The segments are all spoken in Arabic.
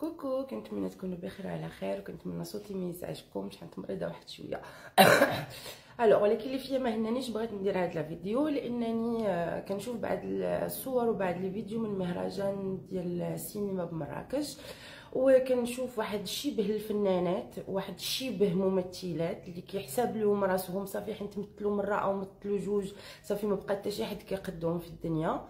كوكو كنتمنى تكونوا بخير وعلى خير وكنتمنى صوتي ما يزعجكمش حيت مريضه واحد شوية. ألو ولكن اللي فيا ما هنانيش بغيت ندير هذا الفيديو لأنني آه، كنشوف بعض الصور وبعض الفيديو من مهرجان ديال السينما بمراكش وكنشوف واحد شبه الفنانات واحد شبه ممثلات اللي كيحسب لهم راسهم صافي حيت تمثلوا مرة أو مثلوا جوج صافي ما بقى حتى شي حد كيقدهم في الدنيا.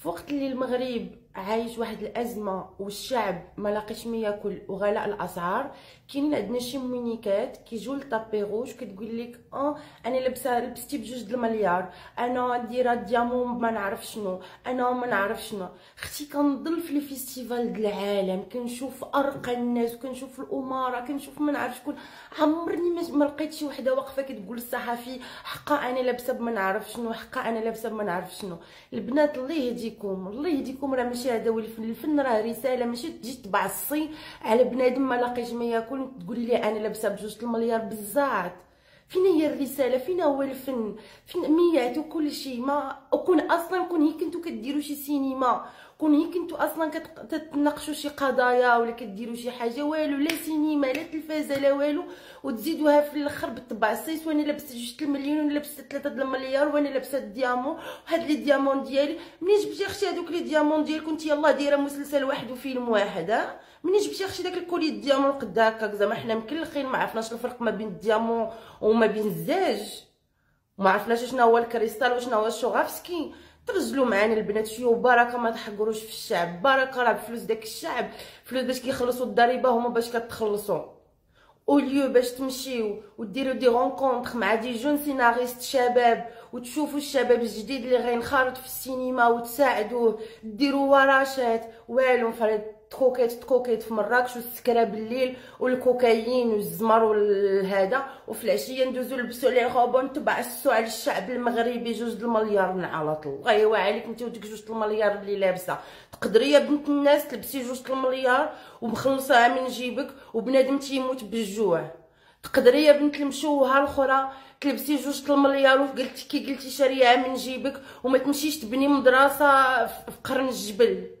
في وقت اللي المغرب عايش واحد الأزمة والشعب ما لاقيش ما ياكل وغلاء الأسعار كاينين عندنا شي مونيكات كيجيو لطابيغوش كتقول لك آه أنا لابسه لبستي بجوج المليار أنا دايره ديامون ما نعرف شنو أنا ما نعرف شنو. أختي كنضل في الفيستيفال ديال العالم كنشوف أرقى الناس وكنشوف الامراء كنشوف ما نعرف شكون. عمرني ما لقيت شي وحدة واقفة كتقول للصحفي حقا أنا لابسة بما نعرف شنو حقا أنا لابسة بما نعرف شنو. البنات الله يهديكم الله يهديكم. راه ماشي هذا هو الفن. الفن راه رسالة ماشي تجي تعصي على بنادم ما لاقيش ما ياكل تقول لي أنا لابسة بجوج المليار بزاف فين هي الرسالة فين هو الفن. فين ميات وكل شيء ما وكون أصلا كون هي كنتو كديروا شي سينما كون كنتو أصلا كتناقشوا شي قضايا ولا كديروا شي حاجة والو لا سينما لا تلفازه لا والو وتزيدوها في الأخر بالطبع السيس وأنا لابسه جوج المليون وأنا لابسه 3 المليار وأنا لابسة ال diamant. هاد les diamants ديالي منين جبتي أختي هذوك les diamants ديالك كنت يلاه دايرة مسلسل واحد وفيلم واحد ها؟ منين جبتي أختي داك ال collier diamant قد هكاك زعما حنا مكلخين ما عرفناش الفرق ما بين ال diamant وما بين الزاج. ما عرفناش شنو هو الكريستال وشنو هو ال Swarovski ترجلوا معانا البنات شوية وبركة ما تحقروش في الشعب. بركة راه بفلوس داك الشعب. فلوس باش كيخلصوا الضريبة هما باش كتخلصوا au lieu باش تمشيو وديروا des rencontres مع des jeunes scénaristes شباب وتشوفوا الشباب الجديد اللي غينخرط في السينما وتساعدوه ديروا وراشات. والو فريد. تكوكيت تكوكيت في مراكش والسكرة بالليل والكوكايين والزمر والهذا. وفي العشية ندوزو نلبسو les robes و نتبعسو على الشعب المغربي جوج المليار نعلة الله يوا عليك انت وديك جوج المليار اللي لابسة. تقدري يا بنت الناس تلبسي جوج المليار ومخلصاها من جيبك وبنادم تيموت بالجوع. تقدري يا بنت المشوهة الأخرى تلبسي جوج المليار وقلتي كي قلتي شاريها من جيبك وما تمشيش تبني مدرسة في قرن الجبل.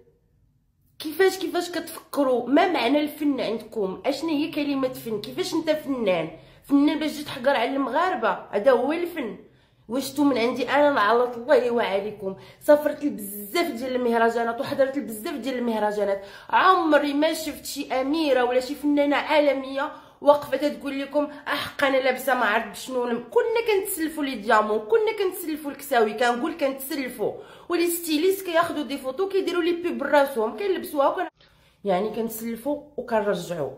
كيفاش كيفاش كتفكروا؟ ما معنى الفن عندكم؟ أشنو هي كلمة فن؟ كيفاش أنت فنان؟ فنان باش تجي تحقر على المغاربة هذا هو الفن. واش من عندي أنا نعلط الله وعليكم سافرت بزاف ديال المهرجانات وحضرت بزاف ديال المهرجانات. عمري ما شفت شي أميرة ولا شي فنانة عالمية واقفة تقول لكم احق أنا لابسة ما عرفت شنو. كنا كنتسلفوا les diamants كنا كنتسلفوا الكساوي كنقول كنتسلفوا. و les stylistes كياخذوا des photos كيديروا la pub لراسهم كنلبسوها وكن... يعني كنتسلفوا وكنرجعوا.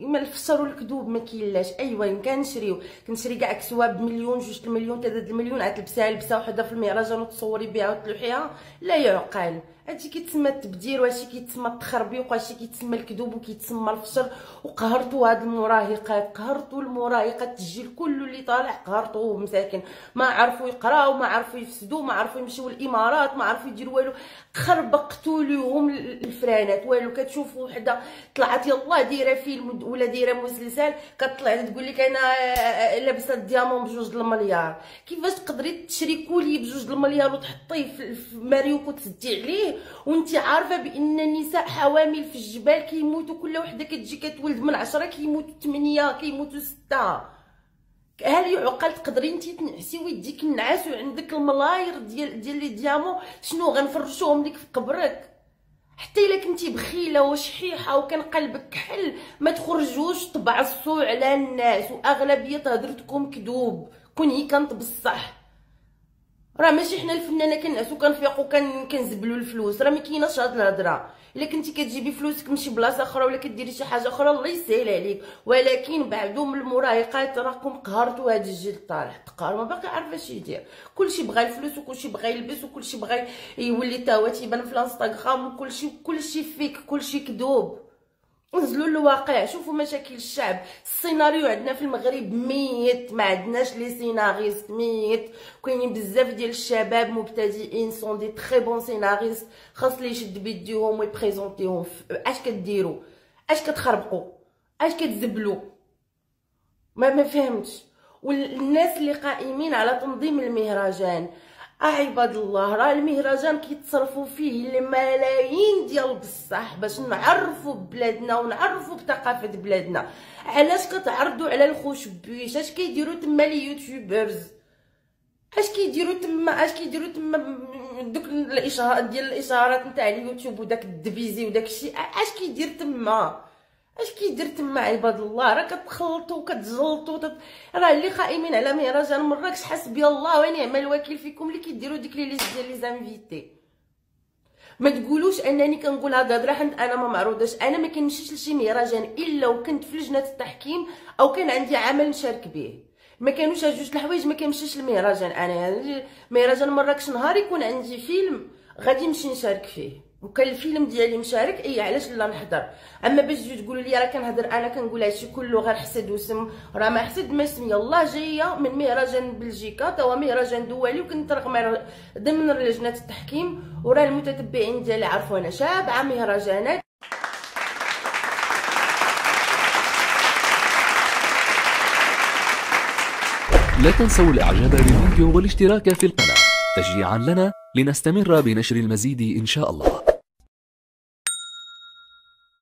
ما نفسروا الكذوب ما كاينلاش أيوا كنشريو كنشري كاع كسوه بمليون جوج المليون ثلاثة المليون عاد تلبسها لبسه وحده في المهرجان وتصوري بها وتلوحيها. لا يعقل. هادشي كيتسمى التبدير وهادشي كيتسمى التخربيق وهادشي كيتسمى الكذوب وكيتسمى الفشل وقهرتوا هاد المراهقات قهرتوا المراهقات الجيل كله اللي طالع قهرتوه مساكن. ما عرفوا يقراو ما عرفوا يفسدوا ما عرفوا يمشيو الامارات ما عرفوا يديروا والو. خربقتوا لهم الفرانات. والو كتشوفوا وحدة طلعت يلاه دايرة فيلم ولا دايرة مسلسل كطلع تقول لك أنا لابسة الديامون بجوج المليار. كيفاش تقدري تشري كولي بجوج المليار وتحطيه في ماريوك وتسدي عليه وانت عارفة بأن النساء حوامل في الجبال كيموتوا كل وحدة كتجي كتولد من عشرة كيموتوا ثمانية كيموتوا ستة. هل يعقل تقدري انت تنعسي ويديك النعاس وعندك الملاير ديال ديال لي ديامون شنو غنفرشوهم لك في قبرك؟ حتى إلا كنتي بخيلة وشحيحة وكان قلبك كحل ما تخرجوش تبعصوا على الناس وأغلبية هضرتكم كذوب. كون هي كانت بصح. راه ماشي حنا الفنانه كنعسو كنفيقو كن كنزبلو الفلوس. راه ما كايناش هاد الهضرة. إلا كنتي كتجيبي فلوسك من شي بلاصة أخرى ولا كديري شي حاجة أخرى الله يسهل عليك. ولكن بعدو من المراهقات راكم قهرتوا هاد الجيل الطالع تقهر ما باقي عارف اش يدير. كلشي بغى الفلوس وكلشي بغى يلبس وكلشي بغى يولي تا هو تيبان في الانستغرام وكلشي كلشي فيك كلشي كذوب. نزلوا للواقع شوفوا مشاكل الشعب. السيناريو عندنا في المغرب ميت. ما عندناش les scénaristes. ميت. كاينين بزاف ديال الشباب مبتدئين. sont des très bons scénaristes خاص لي يشد بيديوهم ويبريزونتيهم. اش كديروا؟ اش كتخربقوا؟ اش كتزبلوا؟ ما ما فهمتش. والناس اللي قائمين على تنظيم المهرجان. عباد الله راه المهرجان كيتصرفوا فيه الملايين ديال بصح باش نعرفوا بلادنا ونعرفوا بثقافة بلادنا. علاش كتعرضوا على الخشبيش اش كيديروا تما ال YouTubers اش كيديروا تما اش كيديروا تما دوك الاشهارات ديال الإشهارات نتاع اليوتيوب وداك الدبيزي وداك الشيء اش كيدير تما؟ اش كيدير تما عباد الله؟ راه كتخلطوا وكتجلطوا تت... راه اللي قائمين على مهرجان مراكش حسبي الله ونعم الوكيل فيكم اللي كيديروا ديك la liste ديال les invités. ما تقولوش انني كنقول هاد الهضره حيت أنا ما معروضاش. أنا ما كنمشيش لشي مهرجان إلا وكنت في لجنة التحكيم أو كان عندي عمل نشارك به. ما كانوش جوج الحوايج ما كنمشيش للمهرجان أنا. يعني مهرجان مراكش نهار يكون عندي فيلم غادي نمشي نشارك فيه. وكان الفيلم ديالي مشارك اي علاش لا نحضر؟ أما باش تجيو تقولوا لي راه كنهضر أنا كنقول هادشي كله غير حسد وسم. راه ما حسد ما سم. يلاه جاية من مهرجان بلجيكا توا مهرجان دولي وكنت رغم ضمن لجنة التحكيم. وراه المتتبعين ديالي عرفوا أنا شابعة مهرجانات لا تنسوا الإعجاب بالفيديو والاشتراك في القناة. تشجيعا لنا لنستمر بنشر المزيد إن شاء الله.